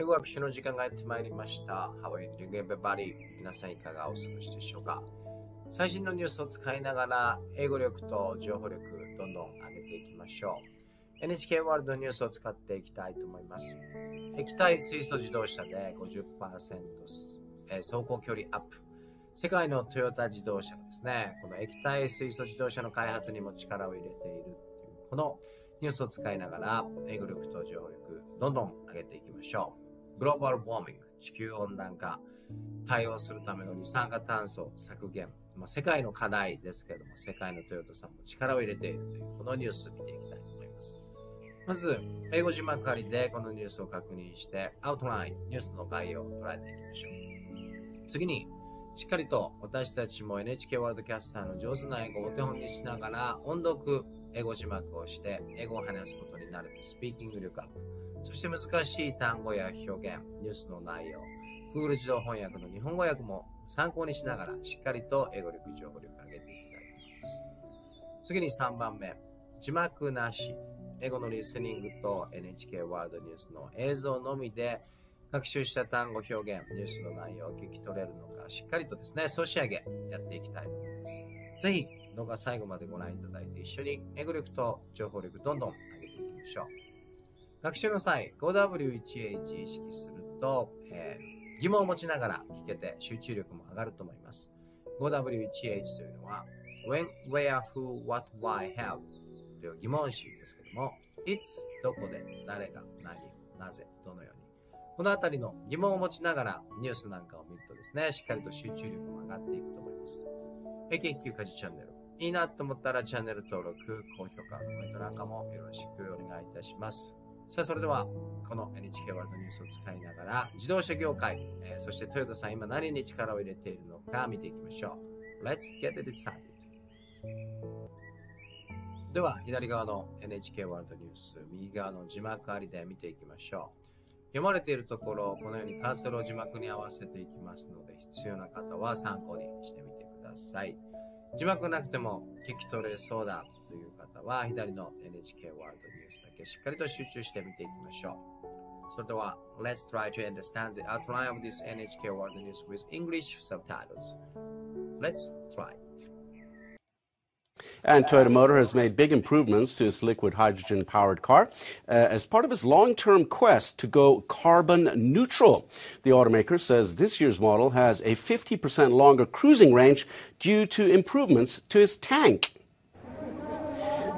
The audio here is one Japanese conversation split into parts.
英語学習の時間がやってまいりました。How are you doing, everybody? 皆さんいかがお過ごしでしょうか？最新のニュースを使いながら、英語力と情報力、どんどん上げていきましょう。NHK ワールドニュースを使っていきたいと思います。液体水素自動車で50%、走行距離アップ。世界のトヨタ自動車がですね、この液体水素自動車の開発にも力を入れているっていう、このニュースを使いながら、英語力と情報力、どんどん上げていきましょう。グローバルウォーミング、地球温暖化、対応するための二酸化炭素削減、まあ、世界の課題ですけれども、世界のトヨタさんも力を入れているという、このニュースを見ていきたいと思います。まず、英語字幕ありでこのニュースを確認して、アウトライン、ニュースの概要を捉えていきましょう。次に、しっかりと私たちも NHK ワールドキャスターの上手な英語をお手本にしながら音読英語字幕をして英語を話すことになるとスピーキング力アップ。そして難しい単語や表現、ニュースの内容、Google 自動翻訳の日本語訳も参考にしながらしっかりと英語力、情報力を上げていきたいと思います。次に3番目、字幕なし。英語のリスニングと NHK ワールドニュースの映像のみで学習した単語表現、ニュースの内容を聞き取れるのか、しっかりとですね、総仕上げやっていきたいと思います。ぜひ動画最後までご覧いただいて一緒に英語力と情報力どんどん上げ学習の際、5W1H 意識すると、えー疑問を持ちながら聞けて集中力も上がると思います。5W1H というのは When, Where, Who, What, Why, How という疑問詞ですけども、いつ、どこで、誰が、何を、なぜ、どのように。このあたりの疑問を持ちながらニュースなんかを見るとですね、しっかりと集中力も上がっていくと思います。英検9家事チャンネル。いいなと思ったらチャンネル登録、高評価、コメントなんかもよろしくお願いいたします。さあ、それでは、この NHK ワールドニュースを使いながら、自動車業界、えーそしてトヨタさん今何に力を入れているのか見ていきましょう。Let's get it started. では、左側の NHK ワールドニュース、右側の字幕ありで見ていきましょう。読まれているところを、このようにカーソルを字幕に合わせていきますので、必要な方は参考にしてみてください。字幕なくても聞き取れそうだという方は、左の NHK ワールドニュースだけしっかりと集中して見ていきましょう。それでは、Let's try to understand the outline of this NHK World News with English subtitles. Let's try. And Toyota Motor has made big improvements to its liquid hydrogen powered car uh, as part of its long term quest to go carbon neutral. The automaker says this year's model has a 50% longer cruising range due to improvements to its tank.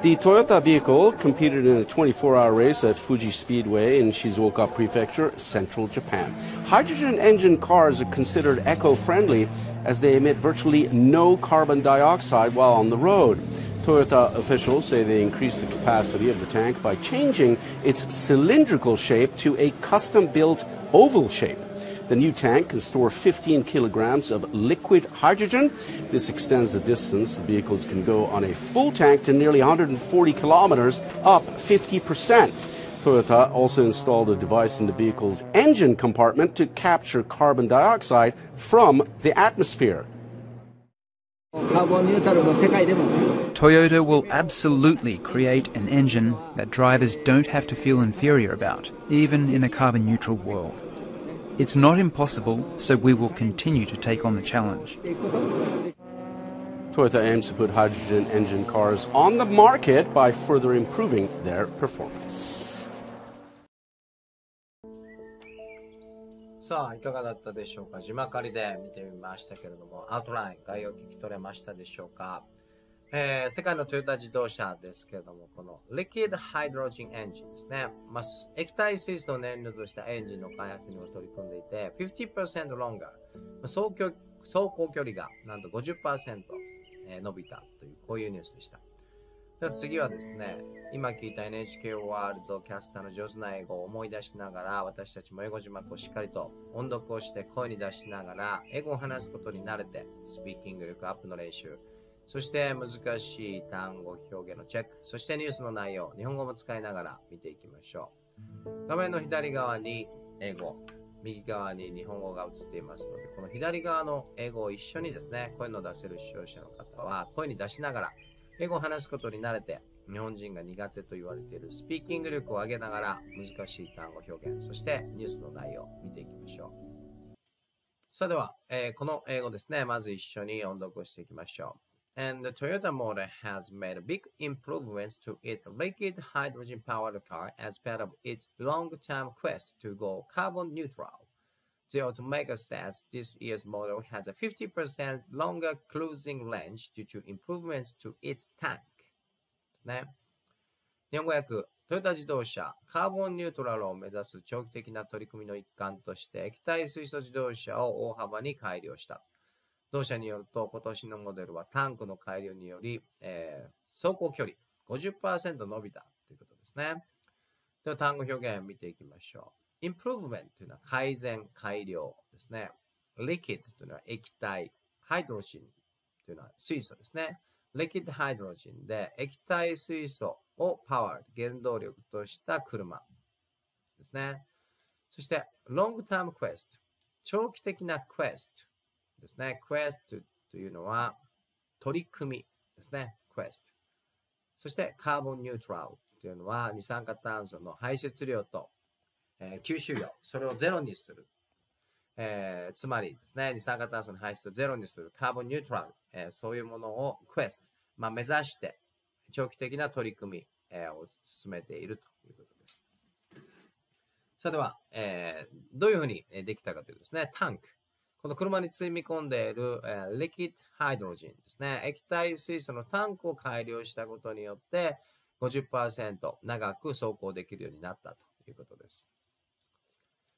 The Toyota vehicle competed in a 24 hour race at Fuji Speedway in Shizuoka Prefecture, central Japan. Hydrogen engine cars are considered eco friendly as they emit virtually no carbon dioxide while on the road. Toyota officials say they increased the capacity of the tank by changing its cylindrical shape to a custom built oval shape. The new tank can store 15 kilograms of liquid hydrogen. This extends the distance the vehicles can go on a full tank to nearly 140 kilometers, up 50%. Toyota also installed a device in the vehicle's engine compartment to capture carbon dioxide from the atmosphere. Toyota will absolutely create an engine that drivers don't have to feel inferior about, even in a carbon neutral world. It's not impossible, so we will continue to take on the challenge. Toyota aims to put hydrogen engine cars on the market by further improving their performance. さあ、いかがだったでしょうか字幕ありで見てみましたけれども、アウトライン、概要聞き取れましたでしょうか えー世界のトヨタ自動車ですけれども、この Liquid Hydrogen Engine ですね。まあ、液体水素を燃料としたエンジンの開発にも取り組んでいて、50% longer、まあ走行走行距離がなんと50%、えー伸びたという、こういうニュースでした。では次はですね、今聞いた NHK ワールドキャスターの上手な英語を思い出しながら、私たちも英語字幕をしっかりと音読をして声に出しながら、英語を話すことに慣れて、スピーキング力アップの練習、そして難しい単語表現のチェック、そしてニュースの内容、日本語も使いながら見ていきましょう。画面の左側に英語、右側に日本語が映っていますので、この左側の英語を一緒にですね、声の出せる視聴者の方は声に出しながら、英語を話すことに慣れて、日本人が苦手と言われているスピーキング力を上げながら難しい単語表現、そしてニュースの内容を見ていきましょう。それでは、えー、この英語ですね、まず一緒に音読をしていきましょう。And the Toyota Motor has made big improvements to its liquid hydrogen powered car as part of its long-term quest to go carbon neutral. The automaker says this year's model has a 50% longer cruising range due to improvements to its tank. ですね。日本語訳、トヨタ自動車、カーボンニュートラルを目指す長期的な取り組みの一環として、液体水素自動車を大幅に改良した。 同社によると、今年のモデルはタンクの改良により、えー、走行距離50%伸びたということですね。では、単語表現を見ていきましょう。improvement というのは改善、改良ですね。liquid というのは液体、ハイドロジンというのは水素ですね。liquid hydrogen で液体水素をパワー、原動力とした車ですね。そして、long term quest 長期的な quest ですね。quest というのは取り組みですね。quest そして、カーボンニュートラルというのは二酸化炭素の排出量と、えー、吸収量、それをゼロにする。えー、つまりですね、二酸化炭素の排出をゼロにするカーボンニュートラル、えー、そういうものを quest、まあ、目指して長期的な取り組み、えー、を進めているということです。それでは、えー、どういうふうにできたかというとですね、タンク。この車に積み込んでいる、えー、リキッドハイドロジンですね。液体水素のタンクを改良したことによって50%長く走行できるようになったということです。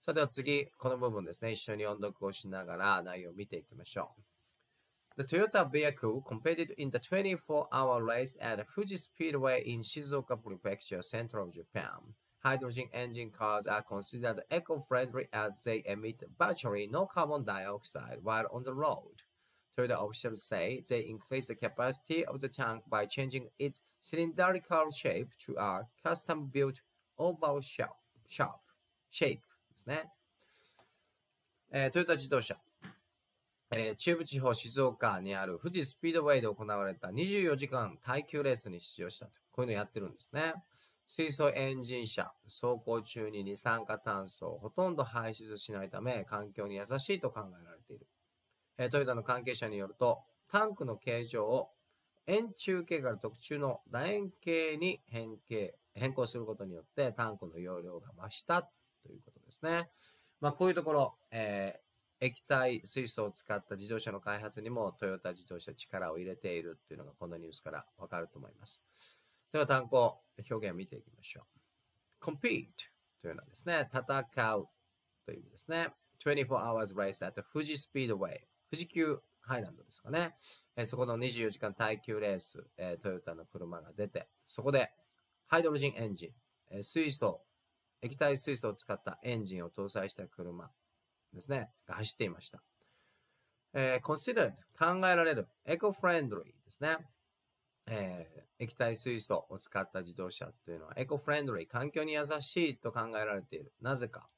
それでは次、この部分ですね、一緒に音読をしながら内容を見ていきましょう。The Toyota vehicle competed in the 24-hour race at Fuji Speedway in Shizuoka Prefecture, central Japan. Hydrogen engine cars are considered eco-friendly as they emit virtually no carbon dioxide while on the road. Toyota officials say they increase the capacity of the tank by changing its cylindrical shape to a custom-built oval shape. shape ですね。えー、トヨタ自動車、えー、中部地方静岡にある富士スピードウェイで行われた24時間耐久レースに出場したと。こういうのやってるんですね。 水素エンジン車、走行中に二酸化炭素をほとんど排出しないため、環境に優しいと考えられている。えー、トヨタの関係者によると、タンクの形状を円柱形から特注の楕円形に変形変更することによってタンクの容量が増したということですね。まあ、こういうところ、えー、液体水素を使った自動車の開発にもトヨタ自動車力を入れているっていうのがこのニュースからわかると思います。では単語、表現を見ていきましょう。compete というのはですね、戦うという意味ですね。24 hours race at 富士スピードウェイ。富士急ハイランドですかね。えー、そこの24時間耐久レース、えー、トヨタの車が出て、そこでハイドロジンエンジン、えー、水素液体水素を使ったエンジンを搭載した車ですね、が走っていました。えー、considered 考えられる eco-friendly ですね。えー、液体水素を使った自動車というのは eco-friendly 環境に優しいと考えられている。なぜか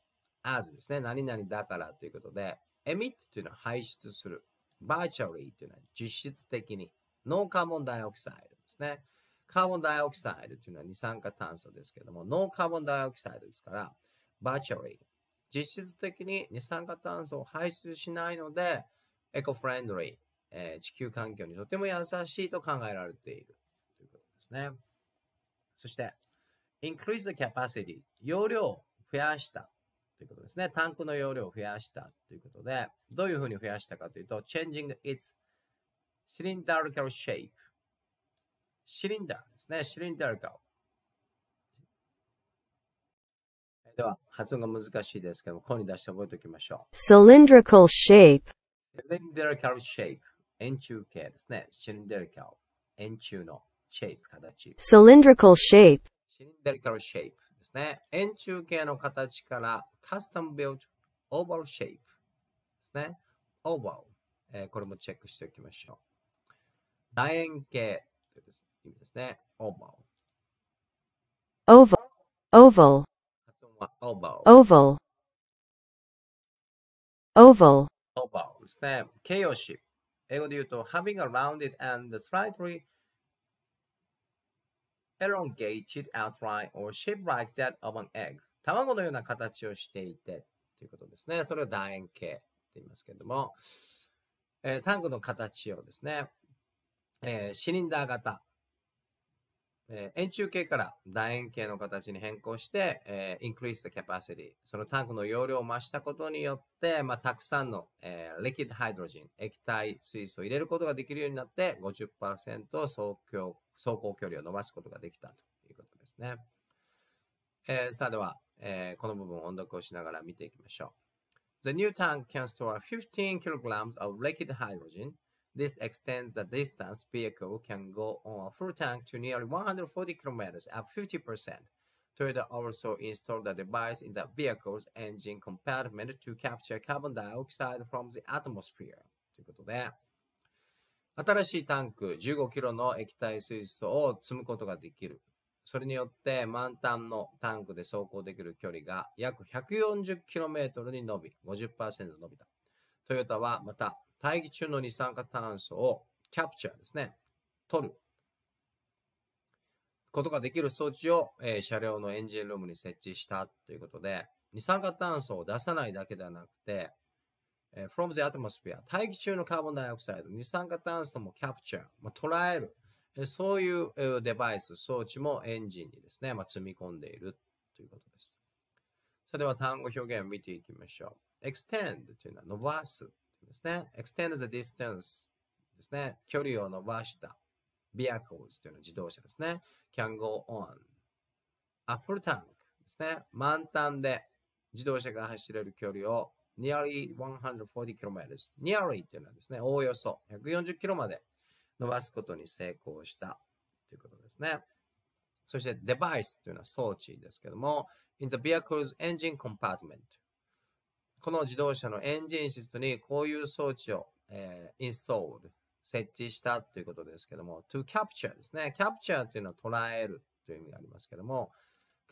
as ですね。何々だからということで emit というのは排出する。virtually というのは実質的に。 no carbon dioxide ですね。 carbon dioxide というのは二酸化炭素ですけども、 no carbon dioxide ですから、 virtually、実質的に二酸化炭素を排出しないので、 eco-friendly、えー、地球環境にとても優しいと考えられているということですね。そして、increase the capacity、容量を増やしたということですね。タンクの容量を増やしたということで、どういうふうに増やしたかというと、changing its cylindrical shape シリンダーですね。シリンダーガでは、発音が難しいですけども、ここに出して覚えておきましょう。cylindrical shape cylindrical shape 円柱形ですね。cylindrical 円柱の shape 形。cylindrical shape cylindrical shape ですね。円柱形の形から custom built oval shape ですね。oval、えー、これもチェックしておきましょう。楕円形です。意味ですね。oval。oval oval 発音は oval。oval oval oval ですね。形容詞。英語で言うと、having a rounded and slightly elongated outline or shape like that of an egg. 卵のような形をしていて、ということですね。それを楕円形って言いますけれども、えータンクの形をですね、えーシリンダー型、えー円柱形から楕円形の形に変更して、えー increase the capacity。そのタンクの容量を増したことによって、まあ、たくさんの、えー liquid hydrogen、液体水素を入れることができるようになって、50%走行走行距離を伸ばすことができたということですね。えーさあでは、えーこの部分を音読をしながら見ていきましょう。The new tank can store 15 kilograms of liquid hydrogen. This extends the distance vehicle can go on a full tank to nearly 140 kilometers at 50%. Toyota also installed the device in the vehicle's engine compartment to capture carbon dioxide from the atmosphere. ということで、新しいタンク15キロの液体水素を積むことができる。それによって満タンのタンクで走行できる距離が約 140km に伸び、50%伸びた。トヨタはまた大気中の二酸化炭素をキャプチャーですね、取ることができる装置を、えー車両のエンジンルームに設置したということで、二酸化炭素を出さないだけではなくて、えー from the atmosphere 大気中のカーボンダイオクサイド、二酸化炭素もキャプチャー、まあ、捉える、えーそういうえーデバイス、装置もエンジンにですね、まあ、積み込んでいるということです。それでは単語表現を見ていきましょう。extend というのは伸ばすですね。extend the distance ですね。距離を伸ばした。vehicles というのは自動車ですね。can go on a full tank ですね。満タンで自動車が走れる距離を nearly 140 km。nearly というのはですね、おおよそ140キロまで伸ばすことに成功したということですね。そして device というのは装置ですけども、in the vehicle's engine compartment この自動車のエンジン室にこういう装置を、えー、installed 設置したということですけども、to capture ですね。capture というのは捉えるという意味がありますけども、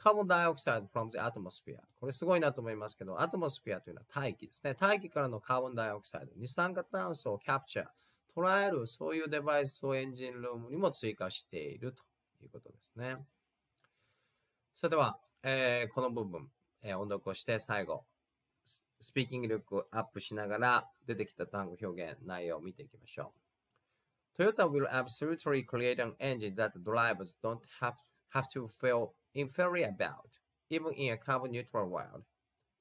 carbon dioxide from the atmosphere これすごいなと思いますけど、atmosphere というのは大気ですね。大気からのカーボンダイオキサイド、二酸化炭素を capture 捉える、そういうデバイスをエンジンルームにも追加しているということですね。それでは、えーこの部分、えー音読をして最後、ススピーキング力をアップしながら出てきた単語表現、内容を見ていきましょう。Toyota will absolutely create an engine that drivers don't have, have to feel inferior about, even in a carbon neutral world.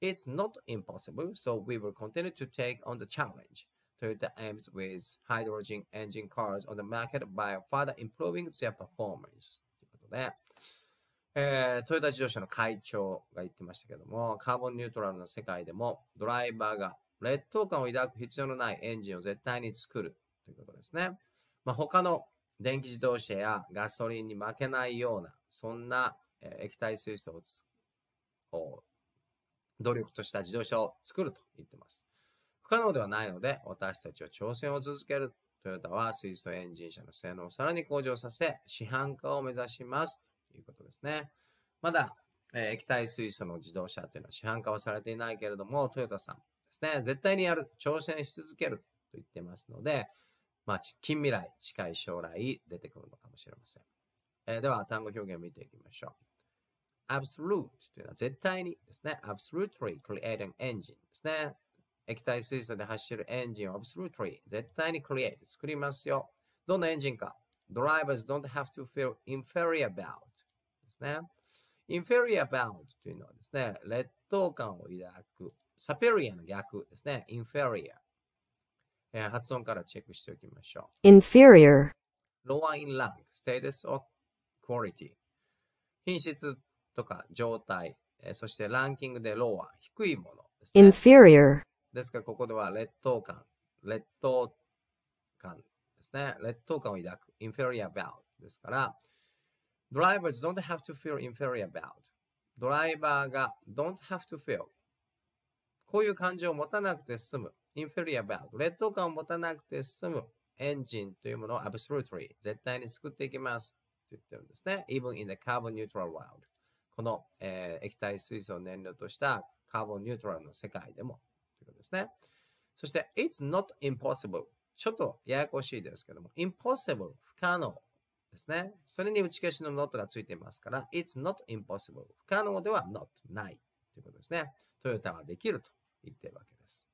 It's not impossible, so we will continue to take on the challenge. Toyota aims with hydrogen engine cars on the market by further improving their performance. ということで、 えートヨタ自動車の会長が言ってましたけども、カーボンニュートラルの世界でも、ドライバーが劣等感を抱く必要のないエンジンを絶対に作るということですね。まあ、他の電気自動車やガソリンに負けないような、そんな、え液体水素をつを努力とした自動車を作ると言ってます。不可能ではないので、私たちは挑戦を続ける。トヨタは水素エンジン車の性能をさらに向上させ、市販化を目指します。いうことですね。まだ、えー液体水素の自動車というのは市販化はされていないけれども、トヨタさんですね、絶対にやる、挑戦し続けると言ってますので、まあ、近未来、近い将来出てくるのかもしれません。えーでは、単語表現を見ていきましょう。absolute というのは絶対にですね。absolutely create an engine ですね。液体水素で走るエンジンを absolutely 絶対に create 作りますよ。どんなエンジンか ?drivers don't have to feel inferior about ですね。inferior about というのはですね、劣等感を抱く。superior の逆ですね。inferior。えー発音からチェックしておきましょう。inferior, lower in rank, status or quality 品質とか状態、えーそしてランキングで lower 低いものですね。inferior, ですからここでは劣等感、劣等感ですね。劣等感を抱く inferior about ですから、drivers don't have to feel inferior about ドライバーが don't have to feel こういう感情を持たなくて済む inferior about 劣等感を持たなくて済むエンジンというものを absolutely 絶対に作っていきますと言ってるんですね。even in the carbon neutral world この、えー液体水素を燃料としたカーボンニュートラルの世界でもということですね。そして、it's not impossible ちょっとややこしいですけども、impossible 不可能ですね。それに打ち消しの not がついていますから、it's not impossible. 不可能では not ないということですね。トヨタはできると言っているわけです。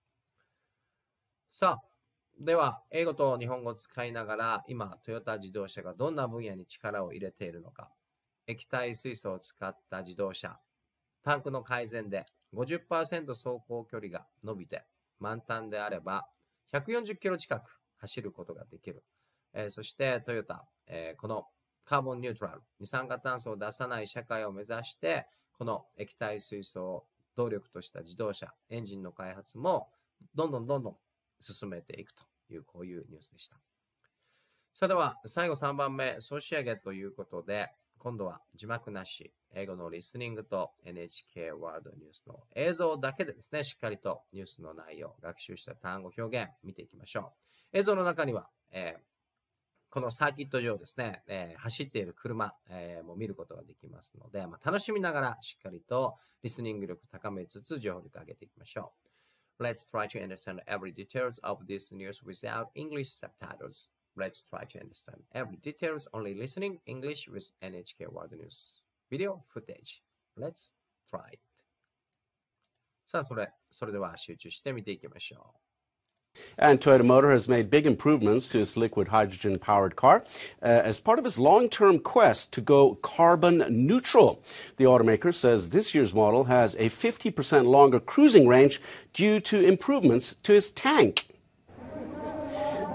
さあ、では、英語と日本語を使いながら、今、トヨタ自動車がどんな分野に力を入れているのか、液体水素を使った自動車、タンクの改善で50%走行距離が伸びて、満タンであれば140キロ近く走ることができる。え、そしてトヨタ、え、このカーボンニュートラル、二酸化炭素を出さない社会を目指して、この液体水素を動力とした自動車、エンジンの開発もどんどんどんどん進めていくという、こういうニュースでした。さあでは、最後3番目、総仕上げということで、今度は字幕なし、英語のリスニングと NHK ワールドニュースの映像だけでですね、しっかりとニュースの内容、学習した単語、表現、見ていきましょう。映像の中には、えー、このサーキット上ですね、えー、走っている車、えー、も見ることができますので、まあ、楽しみながらしっかりとリスニング力高めつつ情報力上げていきましょう。Let's try to understand every details of this news without English subtitles. Let's try to understand every details only listening English with NHK World News video footage. Let's try it. さあ、それ、それでは集中して見ていきましょう。And Toyota Motor has made big improvements to its liquid hydrogen powered car uh, as part of its long term quest to go carbon neutral. The automaker says this year's model has a 50% longer cruising range due to improvements to its tank.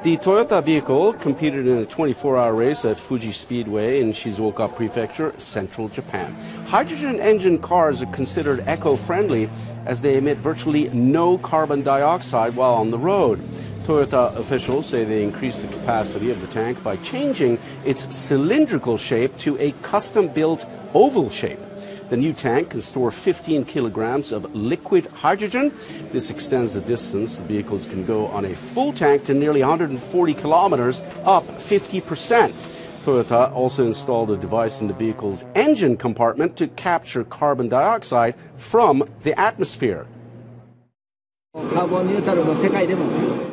The Toyota vehicle competed in a 24 hour race at Fuji Speedway in Shizuoka Prefecture, central Japan. Hydrogen engine cars are considered eco friendly as they emit virtually no carbon dioxide while on the road. Toyota officials say they increased the capacity of the tank by changing its cylindrical shape to a custom built oval shape. The new tank can store 15 kilograms of liquid hydrogen. This extends the distance the vehicles can go on a full tank to nearly 140 kilometers, up 50%. Toyota also installed a device in the vehicle's engine compartment to capture carbon dioxide from the atmosphere.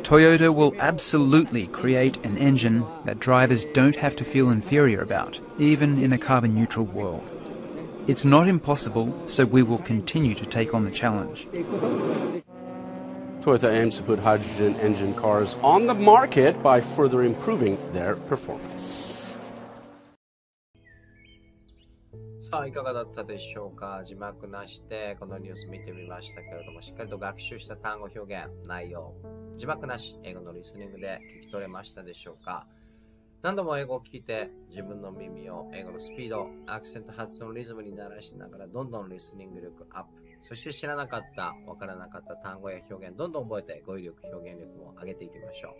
Toyota will absolutely create an engine that drivers don't have to feel inferior about, even in a carbon neutral world. It's not impossible, so we will continue to take on the challenge. Toyota aims to put hydrogen engine cars on the market by further improving their performance. さあ、いかがだったでしょうか字幕なしでこのニュース見てみましたけれども、しっかりと学習した単語表現、内容、字幕なし、英語のリスニングで聞き取れましたでしょうか 何度も英語を聞いて自分の耳を英語のスピード、アクセント発音リズムに鳴らしながらどんどんリスニング力アップ。そして知らなかった、わからなかった単語や表現どんどん覚えて語彙力、表現力も上げていきましょう。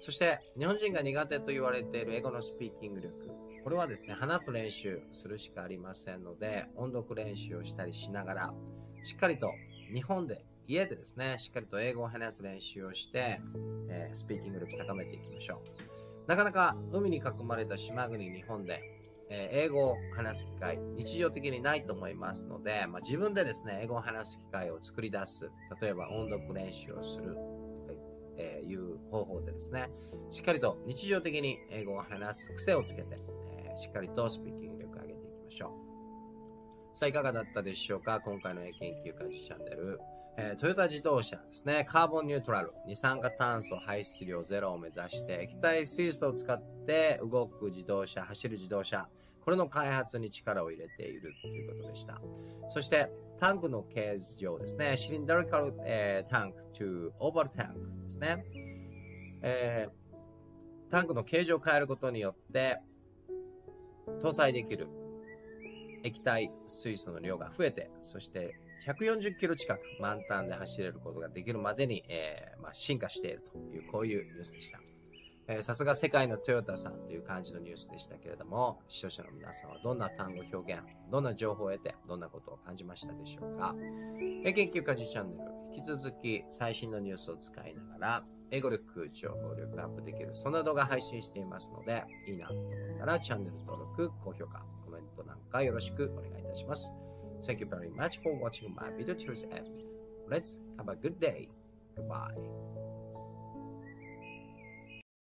そして日本人が苦手と言われている英語のスピーキング力。これはですね、話す練習するしかありませんので、音読練習をしたりしながら、しっかりと日本で家でですね、しっかりと英語を話す練習をして、えー、スピーキング力高めていきましょう。なかなか海に囲まれた島国日本で、えー、英語を話す機会、日常的にないと思いますので、まあ、自分でですね、英語を話す機会を作り出す。例えば音読練習をする。えー、いう方法でですね、しっかりと日常的に英語を話す癖をつけて、えー、しっかりとスピーキング力を上げていきましょう。さあ、いかがだったでしょうか？今回の英研究家チャンネル。えー、トヨタ自動車ですね、カーボンニュートラル、二酸化炭素排出量ゼロを目指して、液体水素を使って動く自動車、走る自動車、これの開発に力を入れているということでした。そして、タンクの形状ですね、シリンダリカル、えー、タンク to オーバータンクですね。えー、タンクの形状を変えることによって、搭載できる液体水素の量が増えて、そして140キロ近く満タンで走れることができるまでに、えー、まあ、進化しているという、こういうニュースでした。さすが世界のトヨタさんという感じのニュースでしたけれども、視聴者の皆さんはどんな単語表現、どんな情報を得て、どんなことを感じましたでしょうか。え研究家事チャンネル、引き続き最新のニュースを使いながら、英語力、情報力アップできる、そんな動画配信していますので、いいなと思ったらチャンネル登録、高評価、コメントなんかよろしくお願いいたします。Thank you very much for watching my video to the end. Let's have a good day. Goodbye.